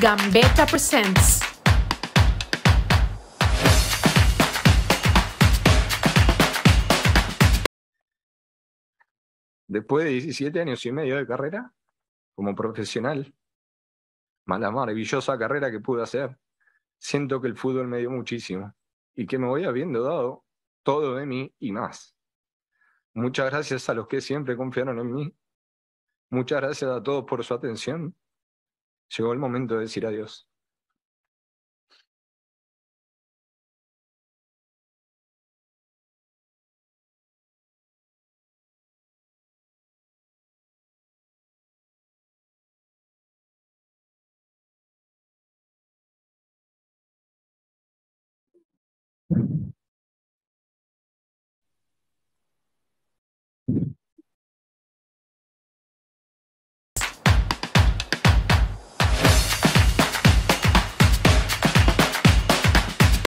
Gambetta Presents. Después de 17 años y medio de carrera, como profesional, mala maravillosa carrera que pude hacer, siento que el fútbol me dio muchísimo y que me voy habiendo dado todo de mí y más. Muchas gracias a los que siempre confiaron en mí. Muchas gracias a todos por su atención. Llegó el momento de decir adiós.